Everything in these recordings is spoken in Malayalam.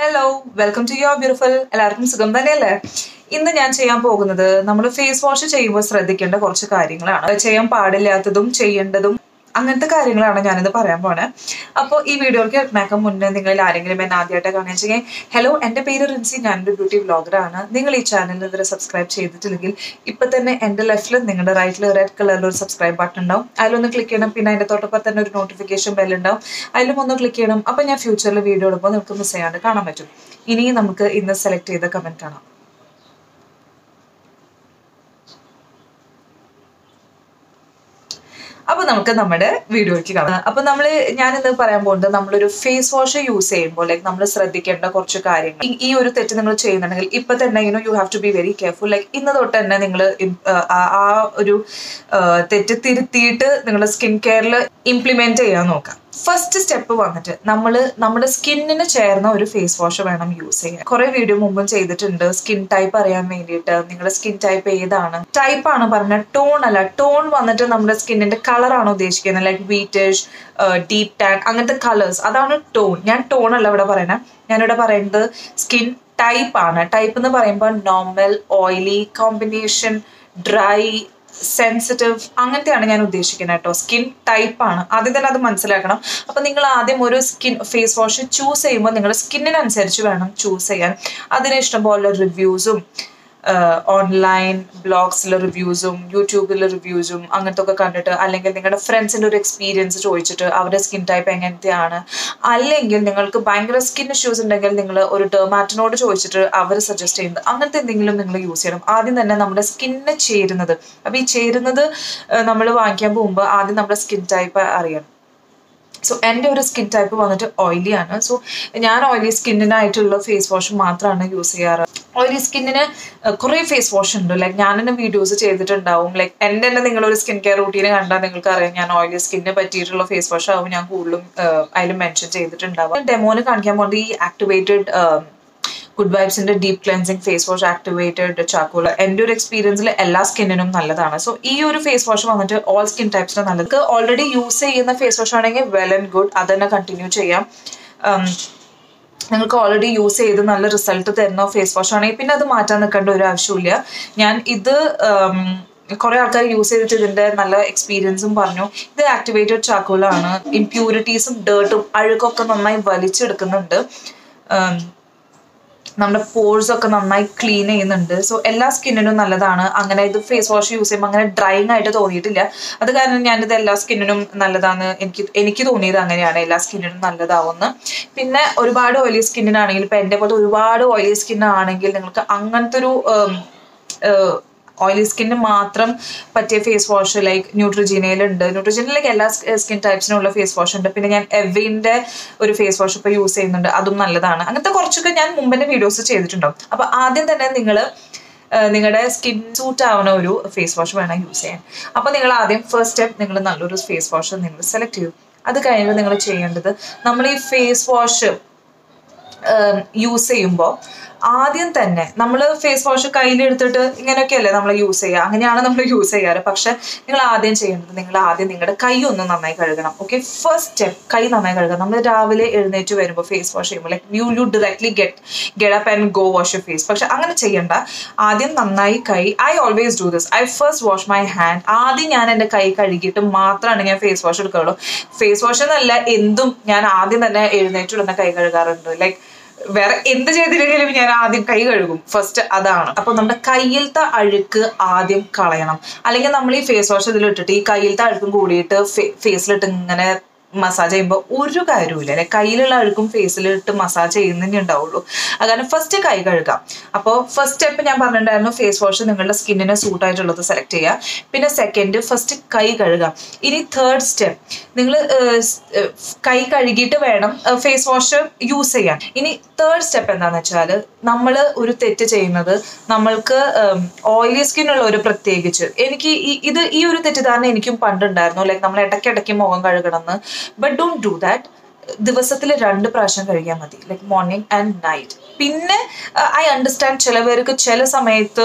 Hello welcome to your beautiful എല്ലാവർക്കും സുഖം തന്നെയല്ലേ? ഇന്ന് ഞാൻ ചെയ്യാൻ പോകുന്നത് നമ്മൾ ഫേസ് വാഷ് ചെയ്യുമ്പോൾ ശ്രദ്ധിക്കേണ്ട കുറച്ച് കാര്യങ്ങളാണ്. ചെയ്യാൻ പാടില്ലാത്തതും ചെയ്യേണ്ടതും അങ്ങനത്തെ കാര്യങ്ങളാണ് ഞാനിത് പറയാൻ പോണേ. അപ്പോൾ ഈ വീഡിയോയ്ക്ക് ഇറങ്ങാക്കാൻ മുന്നേ നിങ്ങളിൽ ആരെങ്കിലും എന്നെ ആദ്യമായിട്ട് കാണിച്ചെങ്കിൽ ഹലോ എന്റെ പേര് റിൻസി ഞാനൊരു ബ്യൂട്ടി വ്ളോഗറാണ്. നിങ്ങൾ ഈ ചാനൽ ഇതുവരെ സബ്സ്ക്രൈബ് ചെയ്തിട്ടില്ലെങ്കിൽ ഇപ്പം തന്നെ എന്റെ ലെഫ്റ്റിൽ നിങ്ങളുടെ റൈറ്റിൽ റെഡ് കളറിൽ ഒരു സബ്സ്ക്രൈബ് ബട്ടൺ ഉണ്ടാവും. അതിലൊന്ന് ക്ലിക്ക് ചെയ്യണം പിന്നെ അതിന്റെ തൊട്ടപ്പം തന്നെ ഒരു നോട്ടിഫിക്കേഷൻ ബെൽ ഉണ്ടാവും. അതിലും ഒന്ന് ക്ലിക്ക് ചെയ്യണം. അപ്പം ഞാൻ ഫ്യൂച്ചറിൽ വീഡിയോ ഇടുമ്പോൾ നിങ്ങൾക്ക് മിസ് ചെയ്യാണ്ട് കാണാൻ പറ്റും. ഇനി നമുക്ക് ഇന്ന് സെലക്ട് ചെയ്ത കമന്റ് കാണാം. അപ്പൊ നമുക്ക് നമ്മുടെ വീഡിയോയ്ക്ക് കാണാം അപ്പൊ നമ്മൾ ഞാനിന്ന് പറയാൻ പോകുന്നത് നമ്മളൊരു ഫേസ് വാഷ് യൂസ് ചെയ്യുമ്പോൾ ലൈക്ക് നമ്മൾ ശ്രദ്ധിക്കേണ്ട കുറച്ച് കാര്യങ്ങൾ. ഈ ഒരു തെറ്റ് നിങ്ങൾ ചെയ്യുന്നുണ്ടെങ്കിൽ ഇപ്പൊ തന്നെ you know you have to be very careful like ഇന്ന് തൊട്ട് തന്നെ നിങ്ങൾ ആ ഒരു തെറ്റ് തിരുത്തിയിട്ട് നിങ്ങളുടെ സ്കിൻ കെയറിൽ ഇംപ്ലിമെന്റ് ചെയ്യാൻ നോക്കാം. ഫസ്റ്റ് സ്റ്റെപ്പ് വന്നിട്ട് നമ്മൾ നമ്മുടെ സ്കിന്നിന് ചേർന്ന ഒരു ഫേസ് വാഷ് വേണം യൂസ് ചെയ്യാൻ. കുറെ വീഡിയോ മുമ്പും ചെയ്തിട്ടുണ്ട്. സ്കിൻ ടൈപ്പ് അറിയാൻ വേണ്ടിയിട്ട്. നിങ്ങളുടെ സ്കിൻ ടൈപ്പ് ഏതാണ്? ടൈപ്പ് ആണ് പറഞ്ഞ ടോൺ അല്ല. ടോൺ വന്നിട്ട് നമ്മുടെ സ്കിന്നിന്റെ കളറാണ് ഉദ്ദേശിക്കുന്നത്? ലൈക്ക് വീറ്റേഷ് ഡീപ് ടാൻ അങ്ങനത്തെ കളേഴ്സ് അതാണ് ടോൺ ഞാൻ ടോൺ അല്ല ഇവിടെ പറയണേ. ഞാനിവിടെ പറയുന്നത് സ്കിൻ ടൈപ്പ് ആണ്. ടൈപ്പ് എന്ന് പറയുമ്പോൾ normal oily combination dry sensitive അങ്ങനത്തെയാണ് ഞാൻ ഉദ്ദേശിക്കുന്നത് കേട്ടോ. സ്കിൻ ടൈപ്പ് ആണ്. ആദ്യം തന്നെ അത് മനസ്സിലാക്കണം. അപ്പോൾ നിങ്ങൾ ആദ്യം ഒരു സ്കിൻ ഫേസ് വാഷ് ചൂസ് ചെയ്യുമ്പോൾ നിങ്ങളുടെ സ്കിന്നിനനുസരിച്ച് വേണം ചൂസ് ചെയ്യാൻ. അതിന് ഇഷ്ടംപോലെ റിവ്യൂസും ഓൺലൈൻ ബ്ലോഗ്സിലെ റിവ്യൂസും യൂട്യൂബിലെ റിവ്യൂസും അങ്ങനത്തെ ഒക്കെ കണ്ടിട്ട് അല്ലെങ്കിൽ നിങ്ങളുടെ ഫ്രണ്ട്സിന്റെ ഒരു എക്സ്പീരിയൻസ് ചോദിച്ചിട്ട് അവരുടെ സ്കിൻ ടൈപ്പ് എങ്ങനത്തെയാണ്. അല്ലെങ്കിൽ നിങ്ങൾക്ക് ഭയങ്കര സ്കിൻ ഇഷ്യൂസ് ഉണ്ടെങ്കിൽ നിങ്ങൾ ഒരു ഡെർമാറ്റിനോട് ചോദിച്ചിട്ട് അവർ സജസ്റ്റ് ചെയ്യുന്നത്. അങ്ങനത്തെ എന്തെങ്കിലും നിങ്ങൾ യൂസ് ചെയ്യണം. ആദ്യം തന്നെ നമ്മുടെ സ്കിന്നിന് ചേരുന്നത്. അപ്പോൾ ഈ ചേരുന്നത് നമ്മൾ വാങ്ങിക്കാൻ പോകുമ്പോൾ ആദ്യം നമ്മുടെ സ്കിൻ ടൈപ്പ് അറിയണം. സോ എന്റെ ഒരു സ്കിൻ ടൈപ്പ് വന്നിട്ട് ഓയിലി ആണ്. സോ ഞാൻ ഓയിലി സ്കിന്നിനായിട്ടുള്ള ഫേസ് വാഷ് മാത്രമാണ് യൂസ് ചെയ്യാറ്. ഓയിലി സ്കിന്നിന് കുറേ ഫേസ് വാഷ് ഉണ്ട്. ലൈക്ക് ഞാൻ തന്നെ വീഡിയോസ് ചെയ്തിട്ടുണ്ടാവും. ലൈക്ക് എന്റെ തന്നെ നിങ്ങളൊരു സ്കിൻ കെയർ റൂട്ടീന് കണ്ടാൽ നിങ്ങൾക്ക് അറിയാം ഞാൻ ഓയിലി സ്കിന്നിന് പറ്റിയിട്ടുള്ള ഫേസ് വാഷ് ആവും ഞാൻ കൂടുതലും അതിൽ മെൻഷൻ ചെയ്തിട്ടുണ്ടാവും. ഡെമോന് കാണിക്കാൻ പോകുന്നത് ഈ activated good വൈബ്സിന്റെ deep cleansing face wash activated charcoal എന്റെ ഒരു എക്സ്പീരിയൻസിൽ എല്ലാ സ്കിന്നിനും നല്ലതാണ്. സോ ഈ ഒരു ഫേസ് വാഷ് വന്നിട്ട് ഓൾ സ്കിൻ ടൈപ്സിന് നല്ലത്. ഓൾറെഡി യൂസ് ചെയ്യുന്ന ഫേസ് വാഷ് ആണെങ്കിൽ വെൽ ആൻഡ് ഗുഡ് അത് തന്നെ കണ്ടിന്യൂ ചെയ്യാം. നിങ്ങൾക്ക് ഓൾറെഡി യൂസ് ചെയ്ത് നല്ല റിസൾട്ട് തരുന്ന ഫേസ് വാഷ് ആണെങ്കിൽ പിന്നെ അത് മാറ്റാൻ നിൽക്കേണ്ട ഒരു ആവശ്യമില്ല ഞാൻ ഇത് കുറെ ആൾക്കാർ യൂസ് ചെയ്തിട്ട് ഇതിന്റെ നല്ല എക്സ്പീരിയൻസും പറഞ്ഞു. ഇത് ആക്ടിവേറ്റഡ് ചാക്കോളാണ് ഇംപ്യൂരിറ്റീസും ഡേർട്ടും അഴുക്കൊക്കെ നന്നായി വലിച്ചെടുക്കുന്നുണ്ട്. നമ്മുടെ പോഴ്സ് ഒക്കെ നന്നായി ക്ലീൻ ചെയ്യുന്നുണ്ട്. സോ എല്ലാ സ്കിന്നിനും നല്ലതാണ്. അങ്ങനെ ഇത് ഫേസ് വാഷ് യൂസ് ചെയ്യുമ്പോൾ അങ്ങനെ ഡ്രൈങ് ആയിട്ട് തോന്നിയിട്ടില്ല. അത് കാരണം ഞാനിത് എല്ലാ സ്കിന്നിനും നല്ലതാണ്. എനിക്ക് എനിക്ക് തോന്നിയത് അങ്ങനെയാണ്. എല്ലാ സ്കിന്നിനും നല്ലതാവുമെന്ന്. പിന്നെ ഒരുപാട് ഓയിലി സ്കിന്നിനാണെങ്കിൽ ഇപ്പം എന്റെ പോലത്തെ ഒരുപാട് ഓയിലി സ്കിന്നാണെങ്കിൽ നിങ്ങൾക്ക് അങ്ങനത്തെ ഒരു ഓയിലി സ്കിന്നിന് മാത്രം പറ്റിയ ഫേസ് വാഷ് ലൈക്ക് ന്യൂട്രിജീനയിലുണ്ട് ന്യൂട്രിജീനയിലേക്ക് എല്ലാ സ്കിൻ ടൈപ്സിനും ഉള്ള ഫേസ് വാഷ് ഉണ്ട്. പിന്നെ ഞാൻ എവിന്റെ ഒരു ഫേസ് വാഷ് ഇപ്പോൾ യൂസ് ചെയ്യുന്നുണ്ട്. അതും നല്ലതാണ്. അങ്ങനത്തെ കുറച്ചൊക്കെ ഞാൻ മുമ്പേ വീഡിയോസ് ചെയ്തിട്ടുണ്ടാവും. അപ്പോൾ ആദ്യം തന്നെ നിങ്ങൾ നിങ്ങളുടെ സ്കിൻ സൂട്ട് ആവുന്ന ഒരു ഫേസ് വാഷ് വേണം യൂസ് ചെയ്യാൻ. അപ്പോൾ നിങ്ങൾ ആദ്യം ഫസ്റ്റ് സ്റ്റെപ്പ് നിങ്ങൾ നല്ലൊരു ഫേസ് വാഷ് നിങ്ങൾ സെലക്ട് ചെയ്യും. അത് കഴിഞ്ഞിട്ട് നിങ്ങൾ ചെയ്യേണ്ടത് നമ്മൾ ഈ ഫേസ് വാഷ് യൂസ് ചെയ്യുമ്പോൾ ആദ്യം തന്നെ നമ്മൾ ഫേസ് വാഷ് കയ്യിലെടുത്തിട്ട് ഇങ്ങനെയൊക്കെയല്ലേ നമ്മൾ യൂസ് ചെയ്യുക. അങ്ങനെയാണ് നമ്മൾ യൂസ് ചെയ്യാറ്. പക്ഷെ നിങ്ങൾ ആദ്യം ചെയ്യേണ്ടത് നിങ്ങൾ ആദ്യം നിങ്ങളുടെ കൈ ഒന്ന് നന്നായി കഴുകണം. ഓക്കെ ഫസ്റ്റ് സ്റ്റെപ്പ് കൈ നന്നായി കഴുകണം. നമ്മൾ രാവിലെ എഴുന്നേറ്റ് വരുമ്പോൾ ഫേസ് വാഷ് ചെയ്യുമ്പോൾ like you you directly get get up and go wash you face പക്ഷെ അങ്ങനെ ചെയ്യണ്ട. ആദ്യം നന്നായി കൈ I always do this I first wash my hand ആദ്യം ഞാൻ എന്റെ കൈ കഴുകിയിട്ട് മാത്രമാണ് ഞാൻ ഫേസ് വാഷ് എടുക്കുകയുള്ളൂ ഫേസ് വാഷ് എന്നല്ല എന്തും ഞാൻ ആദ്യം തന്നെ എഴുന്നേറ്റ് ഉടനെ കൈ കഴുകാറുണ്ട്. ലൈക്ക് വേറെ എന്ത് ചെയ്തില്ലെങ്കിലും ഞാൻ ആദ്യം കൈ കഴുകും. ഫസ്റ്റ് അതാണ്. അപ്പൊ നമ്മുടെ കയ്യിലത്തെ അഴുക്ക് ആദ്യം കളയണം. അല്ലെങ്കിൽ നമ്മൾ ഈ ഫേസ് വാഷ് ഇതിലിട്ടിട്ട് ഈ കയ്യിലത്തെ അഴുക്കും കൂടിയിട്ട് ഫേസിലിട്ട് ഇങ്ങനെ മസാജ് ചെയ്യുമ്പോൾ ഒരു കാര്യമില്ല അല്ലെ കയ്യിലുള്ള അഴുക്കും ഫേസിലിട്ട് മസാജ് ചെയ്യുന്നതന്നെ ഉണ്ടാവുള്ളൂ. അതുകാരണം ഫസ്റ്റ് കൈ കഴുകാം. അപ്പോൾ ഫസ്റ്റ് സ്റ്റെപ്പ് ഞാൻ പറഞ്ഞിട്ടുണ്ടായിരുന്നു ഫേസ് വാഷ് നിങ്ങളുടെ സ്കിന്നിന് സൂട്ട് ആയിട്ടുള്ളത് സെലക്ട് ചെയ്യുക. പിന്നെ സെക്കൻഡ് ഫസ്റ്റ് കൈ കഴുകാം ഇനി തേർഡ് സ്റ്റെപ്പ് നിങ്ങൾ കൈ കഴുകിയിട്ട് വേണം ഫേസ് വാഷ് യൂസ് ചെയ്യാൻ. ഇനി തേർഡ് സ്റ്റെപ്പ് എന്താണെന്ന് വെച്ചാൽ നമ്മൾ ഒരു തെറ്റ് ചെയ്യുന്നത് നമ്മൾക്ക് ഓയിലി സ്കിന്നുള്ള ഒരു പ്രത്യേകിച്ച്. എനിക്ക് ഇത് ഈ ഒരു തെറ്റിദ്ധാരണ എനിക്കും പണ്ടുണ്ടായിരുന്നു. ലൈക്ക് നമ്മൾ ഇടയ്ക്കിടയ്ക്ക് മുഖം കഴുകണം എന്ന് ബട്ട് ഡോണ്ട് ഡു ദാറ്റ് ദിവസത്തിൽ രണ്ട് പ്രാവശ്യം കഴിക്കാൻ മതി. ലൈക്ക് മോർണിംഗ് ആൻഡ് നൈറ്റ് പിന്നെ ഐ അണ്ടർസ്റ്റാൻഡ് ചില പേർക്ക് ചില സമയത്ത്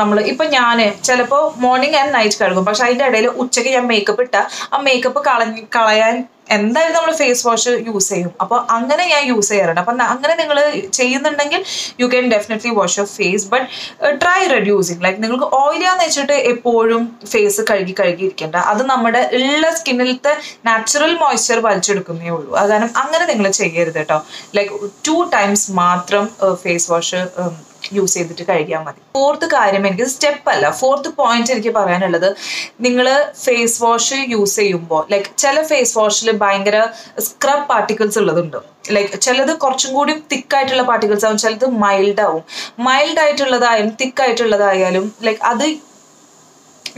നമ്മൾ ഇപ്പം ഞാൻ ചിലപ്പോൾ മോർണിംഗ് ആൻഡ് നൈറ്റ് കഴുകും പക്ഷെ അതിന്റെ ഇടയിൽ ഉച്ചയ്ക്ക് ഞാൻ മേക്കപ്പ് ഇട്ടാൽ ആ മേക്കപ്പ് കളഞ്ഞ് കളയാൻ എന്തായാലും നമ്മൾ ഫേസ് വാഷ് യൂസ് ചെയ്യും. അപ്പോൾ അങ്ങനെ ഞാൻ യൂസ് ചെയ്യാറുണ്ട്. അപ്പം അങ്ങനെ നിങ്ങൾ ചെയ്യുന്നുണ്ടെങ്കിൽ you can definitely wash your face but try reducing like നിങ്ങൾക്ക് ഓയിലിയാന്ന് വെച്ചിട്ട് എപ്പോഴും ഫേസ് കഴുകി കഴുകി ഇരിക്കേണ്ട. അത് നമ്മുടെ ഉള്ള സ്കിന്നിലത്തെ നാച്ചുറൽ മോയ്സ്ചർ വലിച്ചെടുക്കുന്നേ ഉള്ളൂ. അത് കാരണം അങ്ങനെ നിങ്ങൾ ചെയ്യരുത് കേട്ടോ ലൈക്ക് ടു ടൈംസ് മാത്രം ഫേസ് വാഷ് യൂസ് ചെയ്തിട്ട് കഴിക്കാൻ മതി. ഫോർത്ത് കാര്യം എനിക്ക് സ്റ്റെപ്പ് അല്ല. ഫോർത്ത് പോയിന്റ് എനിക്ക് പറയാനുള്ളത് നിങ്ങൾ ഫേസ് വാഷ് യൂസ് ചെയ്യുമ്പോൾ ലൈക്ക് ചില ഫേസ് വാഷിൽ ഭയങ്കര സ്ക്രബ് പാർട്ടിക്കിൾസ് ഉള്ളതുണ്ട്. ലൈക്ക് ചിലത് കുറച്ചും കൂടി തിക്കായിട്ടുള്ള പാർട്ടിക്കിൾസ് ആവും ചിലത് മൈൽഡ് ആവും. മൈൽഡ് ആയിട്ടുള്ളതായാലും തിക്കായിട്ടുള്ളതായാലും ലൈക്ക് അത്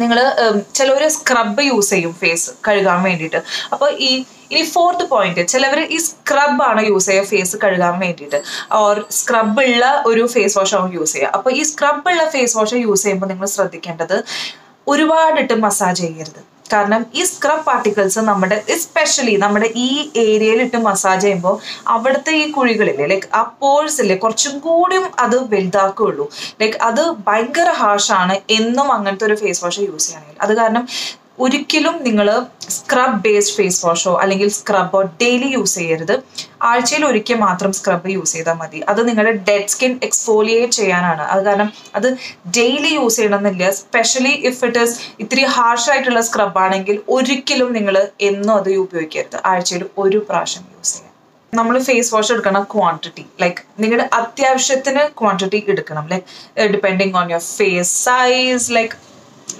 നിങ്ങൾ ചിലവർ സ്ക്രബ് യൂസ് ചെയ്യും ഫേസ് കഴുകാൻ വേണ്ടിയിട്ട്. അപ്പോൾ ഈ ഇനി ഫോർത്ത് പോയിന്റ് ചിലവർ ഈ സ്ക്രബ് ആണ് യൂസ് ചെയ്യുക ഫേസ് കഴുകാൻ വേണ്ടിയിട്ട്. ഓർ സ്ക്രബ് ഉള്ള ഒരു ഫേസ് വാഷ് ആവും യൂസ് ചെയ്യുക. അപ്പോൾ ഈ സ്ക്രബ് ഉള്ള ഫേസ് വാഷ് യൂസ് ചെയ്യുമ്പോൾ നിങ്ങൾ ശ്രദ്ധിക്കേണ്ടത് ഒരുപാടിട്ട് മസാജ് ചെയ്യരുത്. കാരണം ഈ സ്ക്രബ് പാർട്ടിക്കിൾസ് നമ്മുടെ എസ്പെഷ്യലി നമ്മുടെ ഈ ഏരിയയിലിട്ട് മസാജ് ചെയ്യുമ്പോൾ അവിടുത്തെ ഈ കുഴികളില്ലേ ലൈക്ക് ആ പോഴ്സില്ലേ കുറച്ചും കൂടിയും അത് വലുതാക്കുകയുള്ളൂ. ലൈക്ക് അത് ഭയങ്കര ഹാഷാണ് എന്നും അങ്ങനത്തെ ഒരു ഫേസ് വാഷ് യൂസ് ചെയ്യണമെങ്കിൽ അത് കാരണം ഒരിക്കലും നിങ്ങൾ സ്ക്രബ് ബേസ്ഡ് ഫേസ് വാഷോ അല്ലെങ്കിൽ സ്ക്രബോ ഡെയിലി യൂസ് ചെയ്യരുത്. ആഴ്ചയിൽ ഒരിക്കൽ മാത്രം സ്ക്രബ് യൂസ് ചെയ്താൽ മതി. അത് നിങ്ങളുടെ ഡെഡ് സ്കിൻ എക്സ്ഫോലിയേറ്റ് ചെയ്യാനാണ്. അത് കാരണം അത് ഡെയിലി യൂസ് ചെയ്യണമെന്നില്ല. സ്പെഷ്യലി ഇഫ് ഇറ്റ് ഇസ് ഇത്തിരി ഹാർഷ് ആയിട്ടുള്ള സ്ക്രബ് ആണെങ്കിൽ ഒരിക്കലും നിങ്ങൾ എന്നും അത് ഉപയോഗിക്കരുത്. ആഴ്ചയിൽ ഒരു പ്രാവശ്യം യൂസ് ചെയ്യാം നമ്മൾ ഫേസ് വാഷ് എടുക്കണം ക്വാണ്ടിറ്റി ലൈക്ക് നിങ്ങളുടെ അത്യാവശ്യത്തിന് ക്വാണ്ടിറ്റി എടുക്കണം. Like depending on your face size like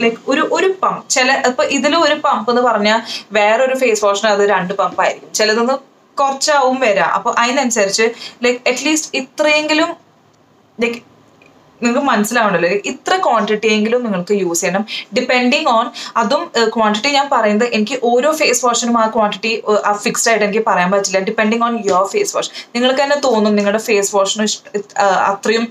like ഒരു ഒരു പമ്പ് ചില ഇപ്പൊ ഇതിൽ ഒരു പമ്പ് എന്ന് പറഞ്ഞാൽ വേറൊരു ഫേസ് വാഷിന് അത് രണ്ട് പമ്പ് ആയിരിക്കും. ചിലതൊന്ന് കുറച്ചാവും വരാം. അപ്പൊ അതിനനുസരിച്ച് ലൈക്ക് അറ്റ്ലീസ്റ്റ് ഇത്രയെങ്കിലും ലൈക്ക് നിങ്ങൾക്ക് മനസ്സിലാവണല്ലോ. ഇത്ര ക്വാണ്ടിറ്റി എങ്കിലും നിങ്ങൾക്ക് യൂസ് ചെയ്യണം. ഡിപ്പെൻഡിങ് ഓൺ അതും ക്വാണ്ടിറ്റി ഞാൻ പറയുന്നത് എനിക്ക് ഓരോ ഫേസ് വാഷിനും ആ ക്വാണ്ടിറ്റി ഫിക്സ്ഡ് ആയിട്ട് എനിക്ക് പറയാൻ പറ്റില്ല. Depending on your face wash നിങ്ങൾക്ക് തന്നെ തോന്നും നിങ്ങളുടെ ഫേസ് വാഷിന് അത്രയും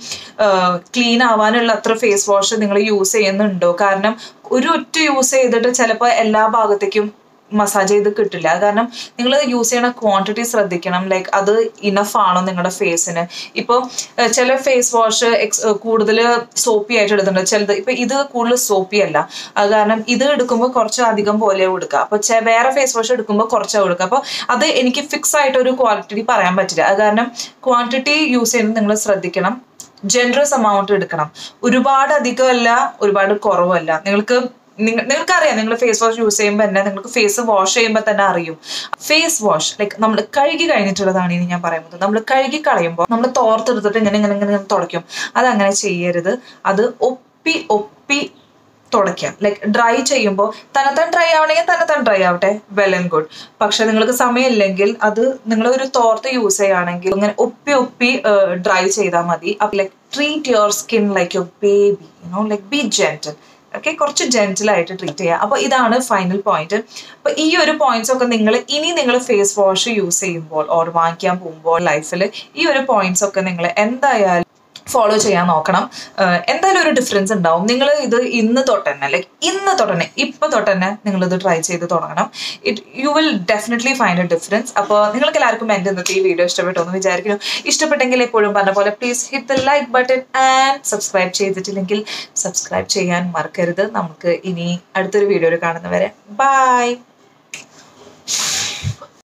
ക്ലീൻ ആവാനുള്ള അത്ര ഫേസ് വാഷ് നിങ്ങൾ യൂസ് ചെയ്യുന്നുണ്ടോ? കാരണം ഒരു ഒറ്റ യൂസ് ചെയ്തിട്ട് ചിലപ്പോൾ എല്ലാ ഭാഗത്തേക്കും മസാജ് ചെയ്ത് കിട്ടില്ല. കാരണം നിങ്ങൾ യൂസ് ചെയ്യണ ക്വാണ്ടിറ്റി ശ്രദ്ധിക്കണം. ലൈക്ക് അത് ഇനഫ് ആണോ നിങ്ങളുടെ ഫേസിന് ഇപ്പോൾ ചില ഫേസ് വാഷ് എക്സ് കൂടുതൽ സോപ്പി ആയിട്ട് എടുക്കുന്നുണ്ട് ചിലത് ഇപ്പൊ ഇത് കൂടുതൽ സോപ്പി അല്ല. അത് കാരണം ഇത് എടുക്കുമ്പോൾ കുറച്ച് അധികം പോലെ കൊടുക്കുക അപ്പൊ വേറെ ഫേസ് വാഷ് എടുക്കുമ്പോൾ കുറച്ചാണ് കൊടുക്കുക അപ്പോൾ അത് എനിക്ക് ഫിക്സ് ആയിട്ട് ഒരു ക്വാണ്ടിറ്റി പറയാൻ പറ്റില്ല. അത് കാരണം ക്വാണ്ടിറ്റി യൂസ് ചെയ്യുന്നത് നിങ്ങൾ ശ്രദ്ധിക്കണം. ജനറസ് എമൗണ്ട് എടുക്കണം. ഒരുപാട് അധികമല്ല ഒരുപാട് കുറവല്ല. നിങ്ങൾക്ക് നിങ്ങൾ നിങ്ങൾക്കറിയാം നിങ്ങൾ ഫേസ് വാഷ് യൂസ് ചെയ്യുമ്പോൾ തന്നെ നിങ്ങൾക്ക് ഫേസ് വാഷ് ചെയ്യുമ്പോൾ തന്നെ അറിയും. ഫേസ് വാഷ് ലൈക്ക് നമ്മൾ കഴുകി കഴിഞ്ഞിട്ടുള്ളതാണ് ഇനി ഞാൻ പറയുന്നത്. നമ്മൾ കഴുകി കളയുമ്പോൾ നമ്മൾ തോർത്തെടുത്തിട്ട് ഇങ്ങനെ ഇങ്ങനെ ഇങ്ങനെ തുടയ്ക്കും. അതങ്ങനെ ചെയ്യരുത്. അത് ഒപ്പി ഒപ്പി തുടയ്ക്കാം ലൈക്ക് ഡ്രൈ ചെയ്യുമ്പോൾ തന്നെത്താൻ ഡ്രൈ ആവണമെങ്കിൽ തന്നെത്താൻ ഡ്രൈ ആവട്ടെ. വെൽ ആൻഡ് ഗുഡ് പക്ഷെ നിങ്ങൾക്ക് സമയമില്ലെങ്കിൽ അത് നിങ്ങൾ ഒരു തോർത്ത് യൂസ് ചെയ്യുകയാണെങ്കിൽ ഇങ്ങനെ ഒപ്പി ഒപ്പി ഡ്രൈ ചെയ്താൽ മതി. Like treat your skin like your baby you know like be gentle okay കുറച്ച് ജെന്റിലായിട്ട് ട്രീറ്റ് ചെയ്യുക. അപ്പോൾ ഇതാണ് ഫൈനൽ പോയിന്റ് അപ്പോൾ ഈ ഒരു പോയിന്റ്സ് ഒക്കെ നിങ്ങൾ ഇനി നിങ്ങൾ ഫേസ് വാഷ് യൂസ് ചെയ്യുമ്പോൾ ഓർ വാങ്ങിക്കാൻ പോകുമ്പോൾ ലൈഫിൽ ഈ ഒരു പോയിന്റ്സ് ഒക്കെ നിങ്ങൾ എന്തായാലും ഫോളോ ചെയ്യാൻ നോക്കണം. എന്തായാലും ഒരു ഡിഫറൻസ് ഉണ്ടാവും. നിങ്ങൾ ഇത് ഇന്ന് തൊട്ട് തന്നെ ലൈക്ക് ഇന്ന് തൊട്ട് തന്നെ ഇപ്പൊ തൊട്ട് തന്നെ ഇത് ട്രൈ ചെയ്ത് തുടങ്ങണം. It you will definitely find a difference അപ്പോൾ നിങ്ങൾക്ക് എല്ലാവർക്കും എന്റെ ഇന്നത്തെ ഈ വീഡിയോ ഇഷ്ടപ്പെട്ടു എന്ന് വിചാരിക്കുന്നു. ഇഷ്ടപ്പെട്ടെങ്കിൽ എപ്പോഴും പറഞ്ഞ പോലെ please hit the like button and subscribe ചെയ്തിട്ടില്ലെങ്കിൽ സബ്സ്ക്രൈബ് ചെയ്യാൻ മറക്കരുത്. നമുക്ക് ഇനി അടുത്തൊരു വീഡിയോയിൽ കാണുന്നവരെ. ബൈ